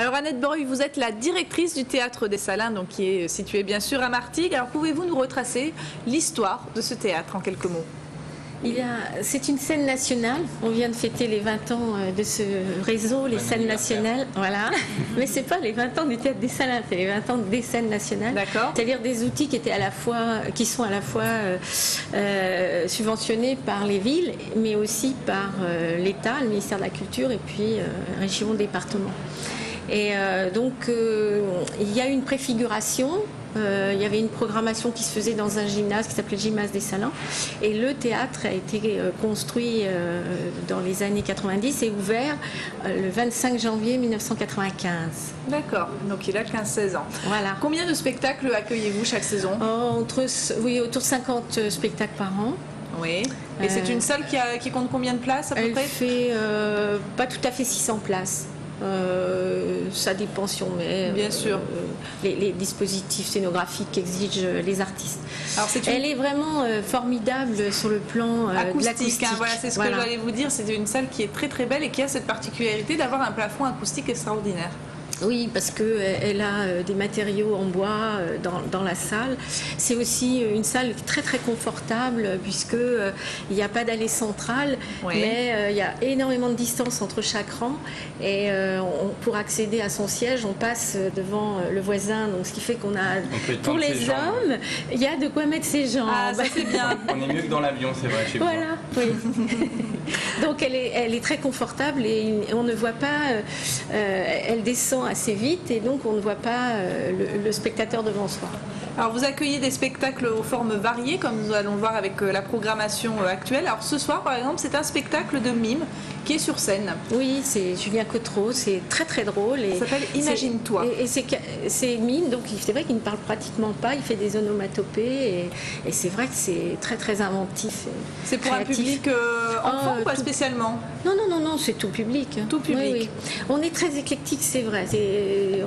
Alors Annette Boruy, vous êtes la directrice du théâtre des Salins, donc qui est situé bien sûr à Martigues. Alors pouvez-vous nous retracer l'histoire de ce théâtre en quelques mots? C'est une scène nationale. On vient de fêter les 20 ans euh, de ce réseau, les scènes nationales. Voilà. Mais c'est pas les 20 ans du théâtre des Salins, c'est les 20 ans des scènes nationales. D'accord. C'est-à-dire des outils qui étaient à la fois, qui sont à la fois euh, euh, subventionnés par les villes, mais aussi par l'État, le ministère de la Culture et puis région, département. Et euh, donc, euh, il y a une préfiguration. Euh, il y avait une programmation qui se faisait dans un gymnase qui s'appelait le Gymnase des Salins. Et le théâtre a été construit dans les années 90 et ouvert le 25 janvier 1995. D'accord, donc il a 15-16 ans. Voilà. Combien de spectacles accueillez-vous chaque saison? Entre, Oui, autour de 50 spectacles par an. Oui. Et c'est une salle qui, compte combien de places à peu Elle près? fait pas tout à fait 600 places. Euh, ça dépend si on met Bien sûr. Euh, les, dispositifs scénographiques qu'exigent les artistes. Alors Elle est vraiment euh, formidable sur le plan acoustique. Hein, voilà, c'est ce que j'allais vous dire. C'est une salle qui est très très belle et qui a cette particularité d'avoir un plafond acoustique extraordinaire. Oui, parce qu'elle a euh, des matériaux en bois euh, dans, la salle. C'est aussi une salle très très confortable puisqu'il euh, n'y a pas d'allée centrale, mais il y a énormément de distance entre chaque rang. Et pour accéder à son siège, on passe devant le voisin, donc ce qui fait qu'on a, pour les hommes, il y a de quoi mettre ses jambes. Ah, ça c'est bien. on est mieux que dans l'avion, c'est vrai, chez voilà, oui. donc elle est, très confortable et on ne voit pas, elle descend assez vite et donc on ne voit pas euh, le, spectateur devant soi. Alors vous accueillez des spectacles aux formes variées comme nous allons voir avec euh, la programmation euh, actuelle. Alors ce soir par exemple c'est un spectacle de mime qui est sur scène. Oui, c'est Julien Cotreau, c'est très très drôle. Et Ça s'appelle Imagine-toi. Et, c'est mime, donc c'est vrai qu'il ne parle pratiquement pas, il fait des onomatopées et, c'est vrai que c'est très très inventif. C'est pour un public enfant ou pas spécialement? Non, non, non, non, c'est tout public. Tout public. On est très éclectique, c'est vrai.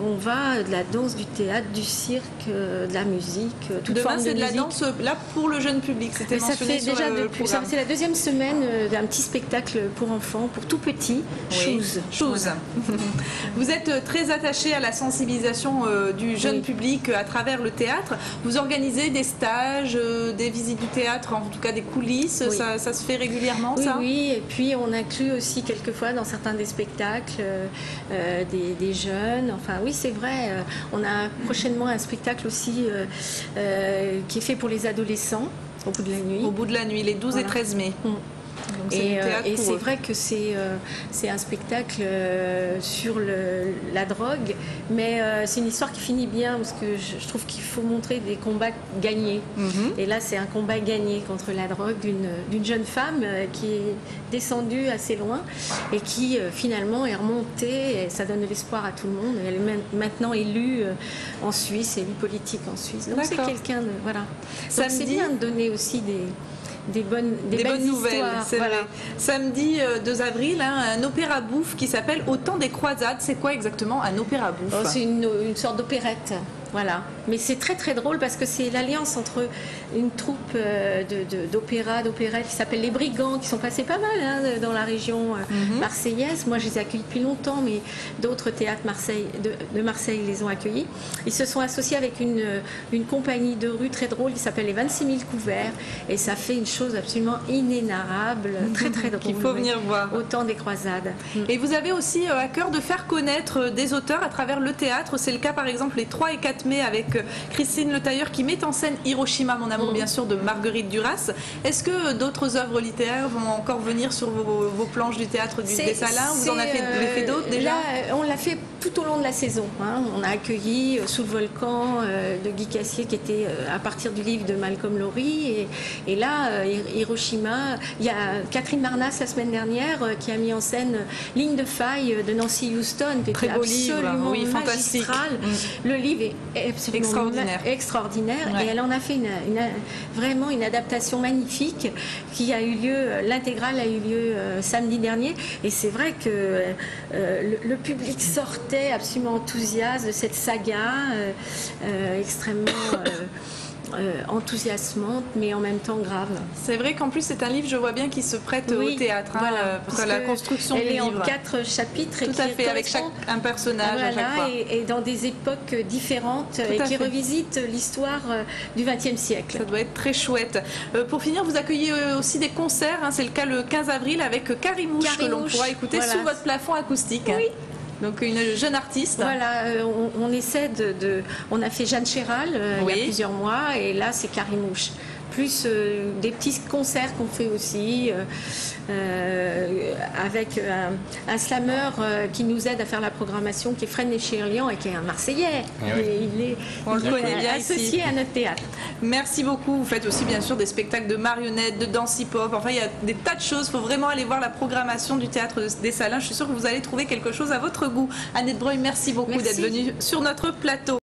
on va de la danse, du théâtre, du cirque, euh, de la musique, euh, toute Demain, c'est de, la danse là pour le jeune public. C'était mentionné ça fait déjà depuis. C'est la deuxième semaine euh, d'un petit spectacle pour enfants, pour tout petits. Chose. Chose. Vous êtes très attaché à la sensibilisation du jeune public à travers le théâtre. Vous organisez des stages, des visites du théâtre, en tout cas des coulisses. Ça, se fait régulièrement, oui, ça? Oui, et puis on inclut aussi quelquefois dans certains des spectacles des, jeunes. Enfin, oui, c'est vrai. on a prochainement un spectacle aussi qui est fait pour les adolescents au bout de la nuit. Au bout de la nuit, les 12 et 13 mai. Mm. Euh, et, c'est vrai que c'est euh, c'est un spectacle euh, sur le, la drogue, mais c'est une histoire qui finit bien parce que je, trouve qu'il faut montrer des combats gagnés. Mhm. Et là, c'est un combat gagné contre la drogue d'une jeune femme qui est descendue assez loin et qui finalement est remontée. Et ça donne de l'espoir à tout le monde. Elle est maintenant élue en Suisse, élue politique en Suisse. Donc c'est quelqu'un de voilà. C'est bien de donner aussi des des bonnes, des, bonnes nouvelles. Voilà. Samedi 2 euh, avril, hein, un opéra bouffe qui s'appelle Autant des croisades. C'est quoi exactement un opéra bouffe? Oh, C'est une, une sorte d'opérette. Voilà. Mais c'est très très drôle parce que c'est l'alliance entre une troupe euh, d'opéra, d'opérette qui s'appelle Les Brigands, qui sont passés pas mal hein, dans la région euh, mhm. marseillaise. Moi, je les ai accueillis depuis longtemps, mais d'autres théâtres Marseille, de, Marseille les ont accueillis. Ils se sont associés avec une, euh, une compagnie de rue très drôle qui s'appelle Les 26 000 couverts. Et ça fait une chose absolument inénarrable, très très drôle. Il faut venir voir. Autant des croisades. Et vous avez aussi à cœur de faire connaître des auteurs à travers le théâtre. C'est le cas par exemple les 3 et 4 mai avec euh, Christine Le Tailleur qui met en scène Hiroshima, mon amour, mm. bien sûr, de Marguerite Duras. Est-ce que d'autres œuvres littéraires vont encore venir sur vos, planches du théâtre du, des Salins Vous en avez fait, d'autres euh, déjà? On l'a fait tout au long de la saison. Hein. On a accueilli euh, Sous le volcan de Guy Cassier qui était à partir du livre de Malcolm Lowry. Et, là, Hiroshima, il y a Catherine Marnas la semaine dernière qui a mis en scène Ligne de faille de Nancy Houston, qui Très beau absolument livre. Oui, magistral. Mm. Le livre est extraordinaire. extraordinaire. Et elle en a fait vraiment une adaptation magnifique qui a eu lieu, l'intégrale a eu lieu euh, samedi dernier. Et c'est vrai que euh, le, public sortait absolument enthousiaste de cette saga euh, extrêmement enthousiasmante, mais en même temps grave. C'est vrai qu'en plus c'est un livre, je vois bien, qui se prête au théâtre, hein, pour la construction elle du est en quatre chapitres. Tout à fait, avec chaque un personnage voilà, à chaque fois. Et, dans des époques différentes et qui revisitent l'histoire du XXe siècle. Ça doit être très chouette. pour finir, vous accueillez aussi des concerts. Hein, c'est le cas le 15 avril avec Carimouche que l'on pourra écouter sous votre plafond acoustique. Oui. Donc une jeune artiste. Voilà, euh, on, essaie de, On a fait Jeanne Chéral euh, il y a plusieurs mois et là c'est Carimouche plus euh, des petits concerts qu'on fait aussi euh, avec un, slammer qui nous aide à faire la programmation qui est Fred Néchirlian et qui est un Marseillais. Eh et il est, On le connaît bien associé à notre théâtre. Merci beaucoup. Vous faites aussi bien sûr des spectacles de marionnettes, de danse hip-hop. Enfin, il y a des tas de choses. Il faut vraiment aller voir la programmation du théâtre des Salins. Je suis sûre que vous allez trouver quelque chose à votre goût. Annette Breuil, merci beaucoup d'être venue sur notre plateau.